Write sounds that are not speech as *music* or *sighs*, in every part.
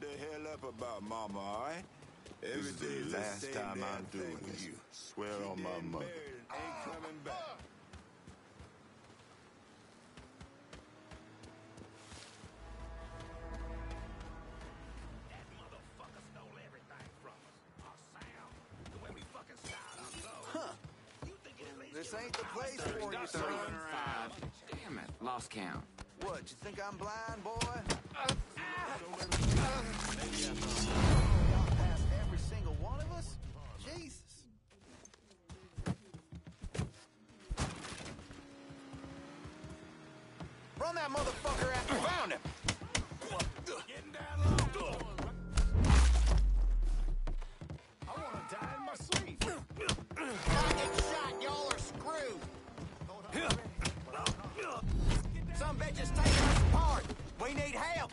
shut the hell up about Mama, alright? This is the last time I'm doing this. Swear on my mother. Ain't coming back. Run that motherfucker after found him! Getting down low. I wanna die in my sleep. I get shot, y'all are screwed! Some bitches taking us apart! We need help!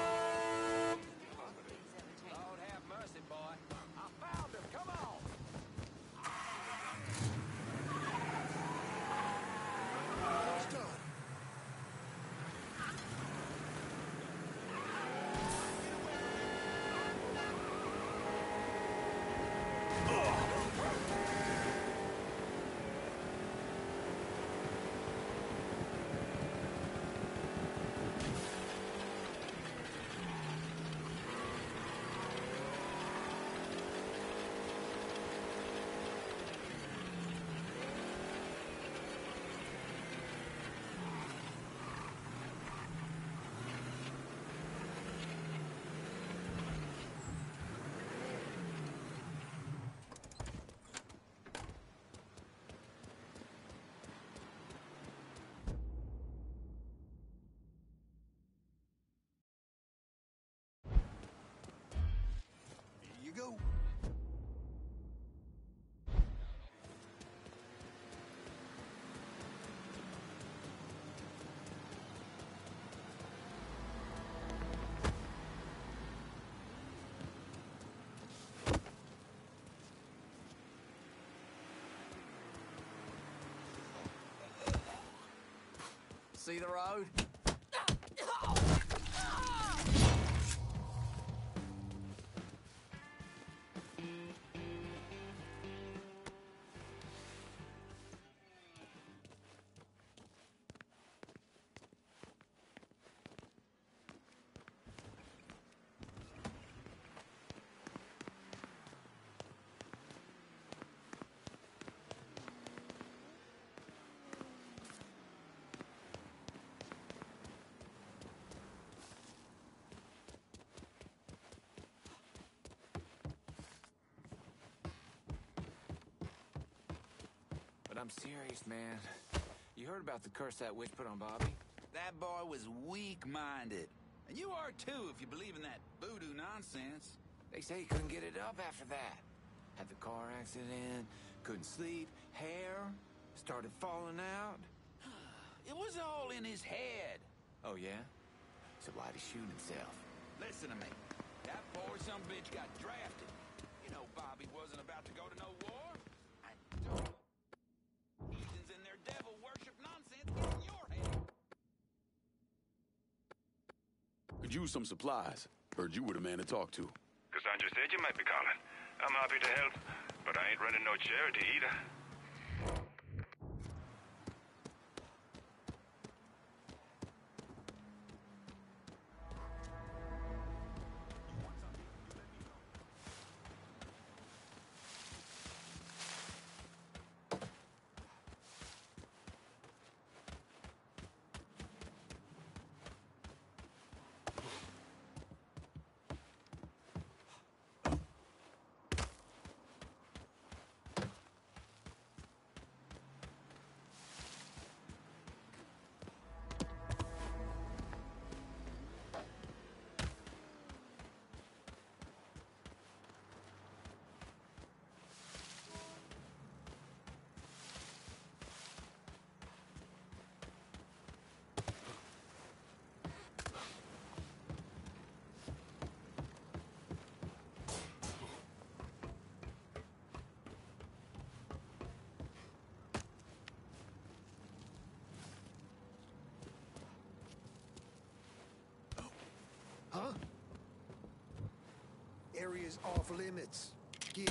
you go. See the road? *laughs* I'm serious, man. You heard about the curse that witch put on Bobby? That boy was weak-minded. And you are too, if you believe in that voodoo nonsense. They say he couldn't get it up after that. Had the car accident, couldn't sleep, hair started falling out. *sighs* It was all in his head. Oh, yeah? So why'd he shoot himself? Listen to me. That poor some bitch got drafted. You know Bobby wasn't about to go to no war. I don't... Heathens and their devil worship nonsense get in your head. Could use some supplies. Heard you were the man to talk to. Cassandra said you might be calling. I'm happy to help, but I ain't running no charity either. Is off limits. Get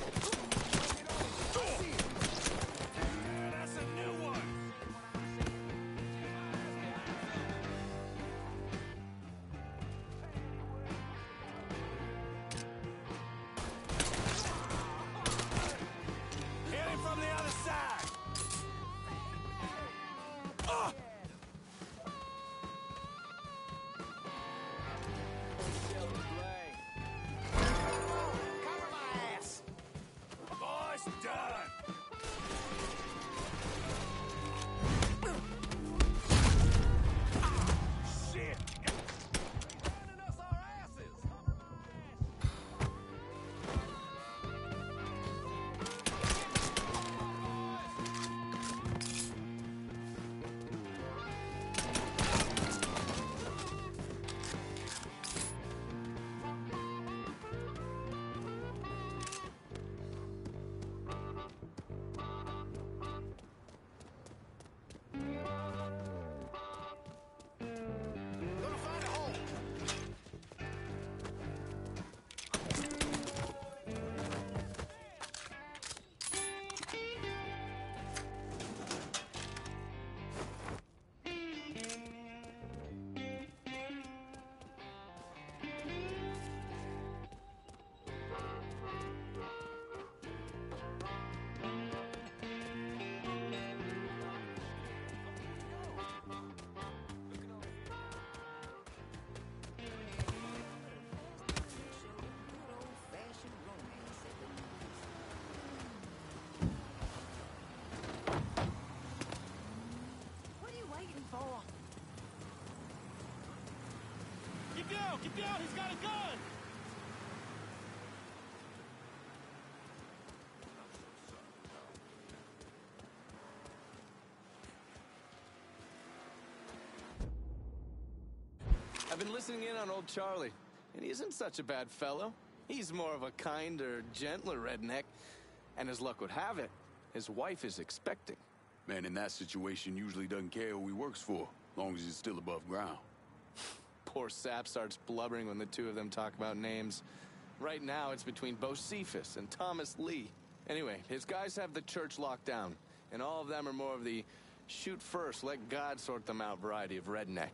Get down, get down. He's got a gun. I've been listening in on old Charlie, and he isn't such a bad fellow. He's more of a kinder, gentler redneck. And as luck would have it, his wife is expecting. Man in that situation usually doesn't care who he works for, long as he's still above ground. *laughs* Poor Sap starts blubbering when the two of them talk about names. Right now, it's between Bocephus and Thomas Lee. Anyway, his guys have the church locked down, and all of them are more of the shoot first, let God sort them out variety of redneck.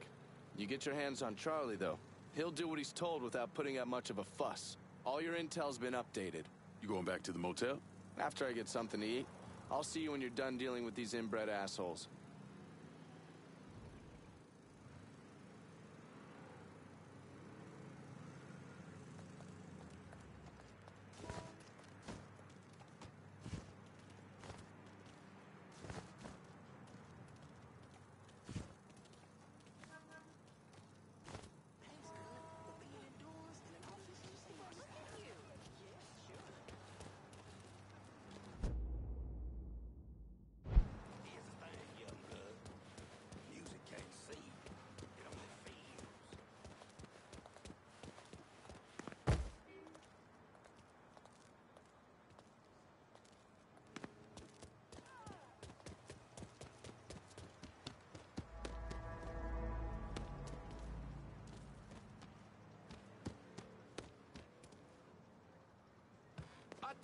You get your hands on Charlie, though. He'll do what he's told without putting up much of a fuss. All your intel's been updated. You going back to the motel? After I get something to eat, I'll see you when you're done dealing with these inbred assholes.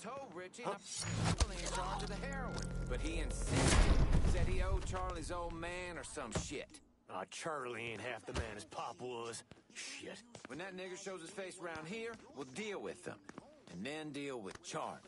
Told Richie I'm fully in charge of the heroin, but he insisted. Said he owed Charlie's old man or some shit. Ah, Charlie ain't half the man his pop was. Shit. When that nigger shows his face around here, we'll deal with them. And then deal with Charlie.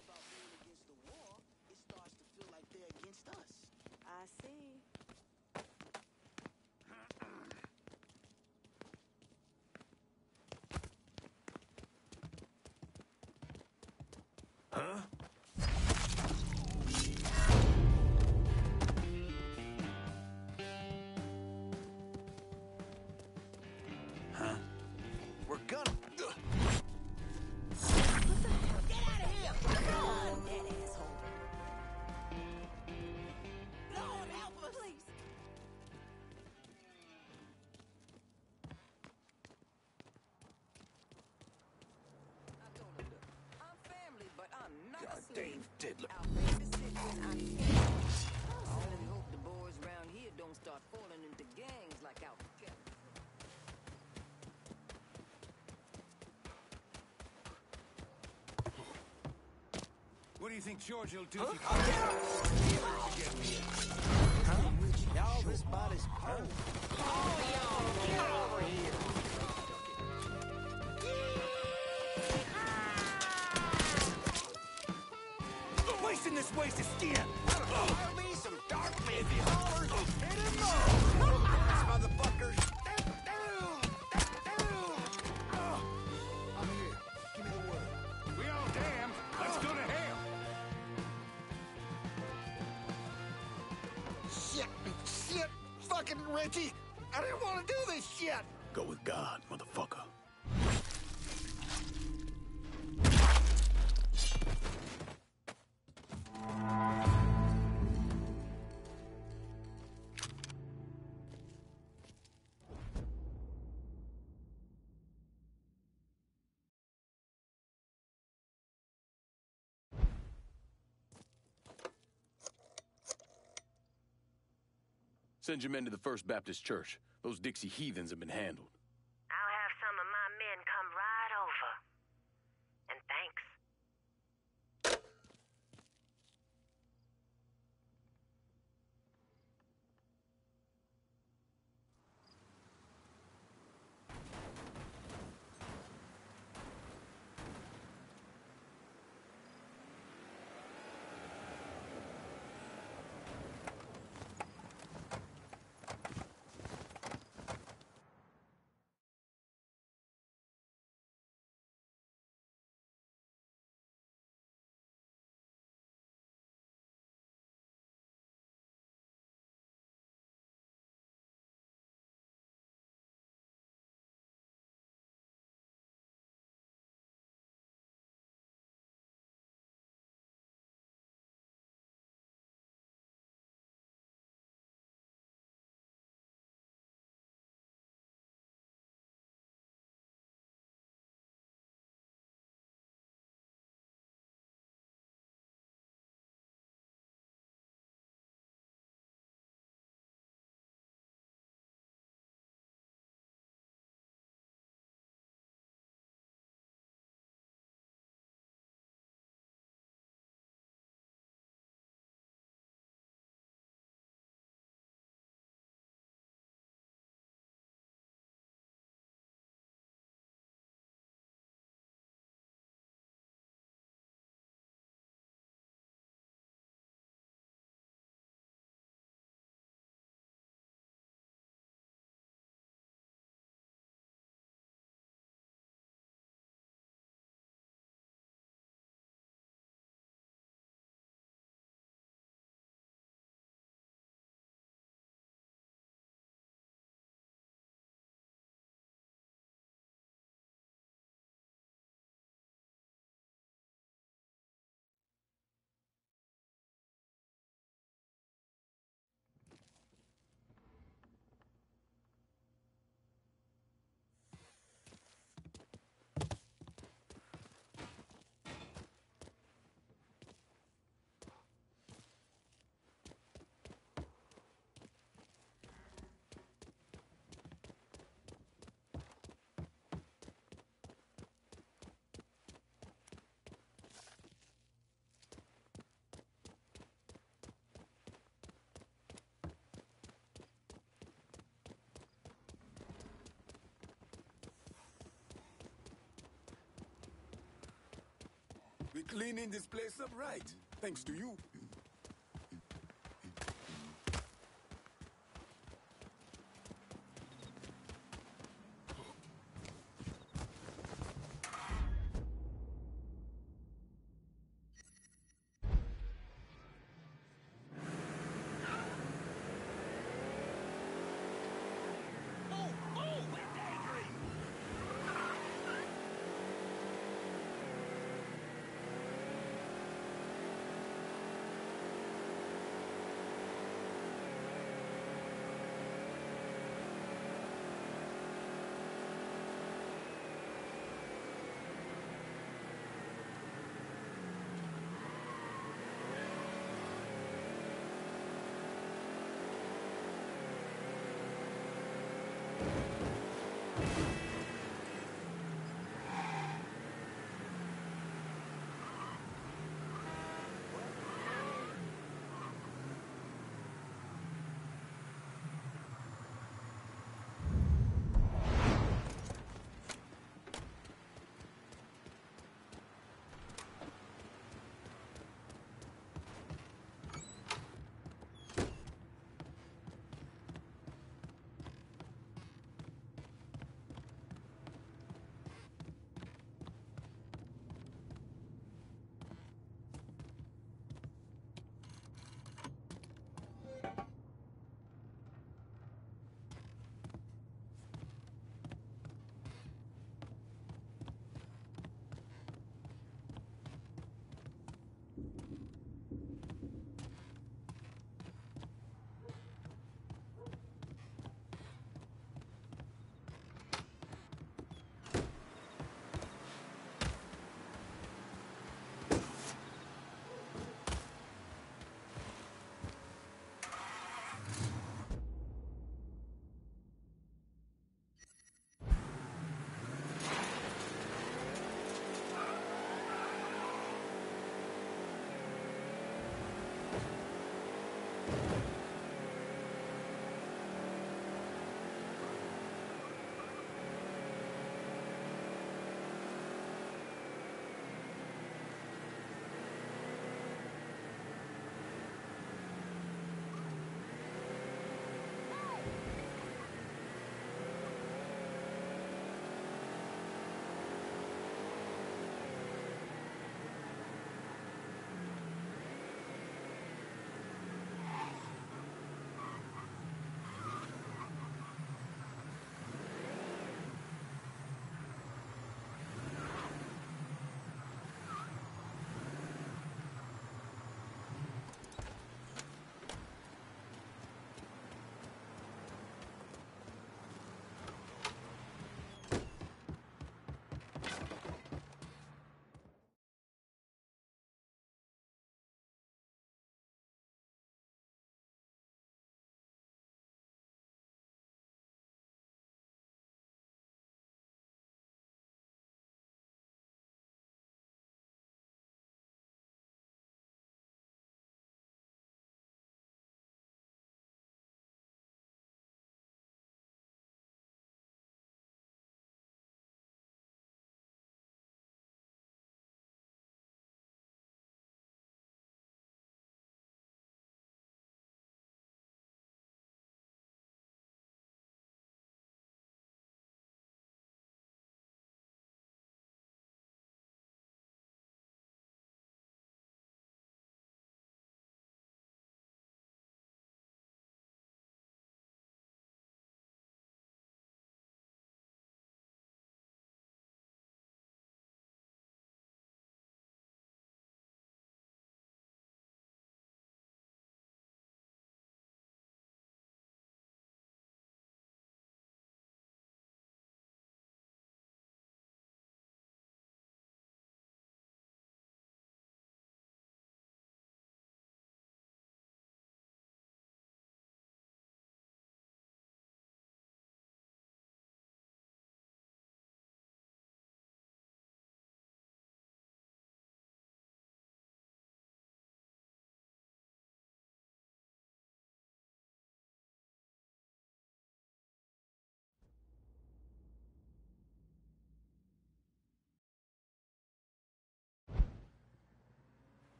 Cali. do you think George will do? Huh? if you Huh? Y'all, this body's. Oh, y'all, get over here. Wasting this wasted skin. I'll be some dark busy hollers. Hit him up. Motherfuckers. I'm here. Give me the word. We all damned. Let's go to hell. Shit, shit, fucking Richie. I didn't want to do this shit. Go with God, motherfucker. Send your men to the First Baptist Church. Those Dixie heathens have been handled. We cleaning this place up right, thanks to you.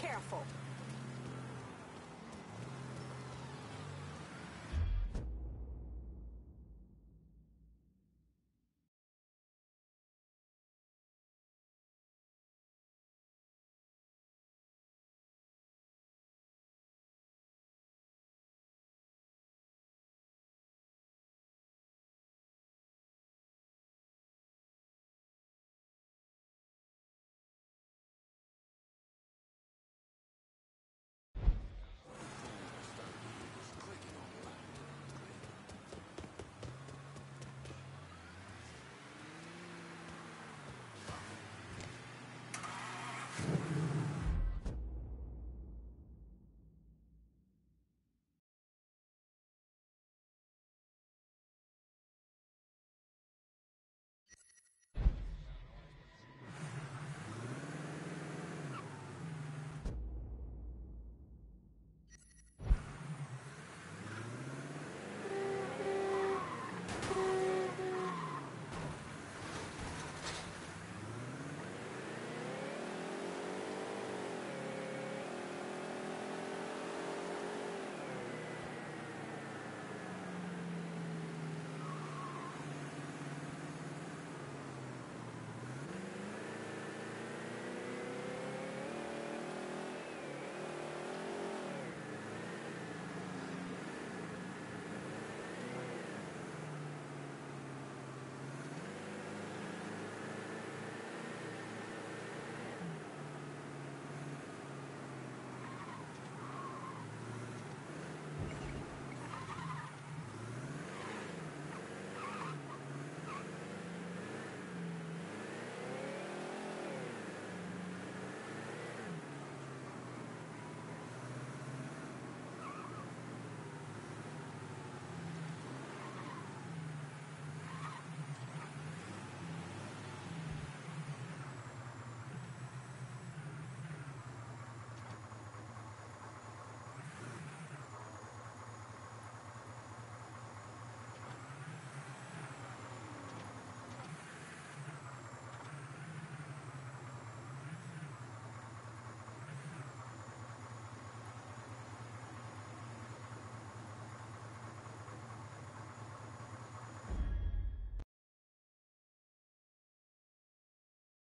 Careful.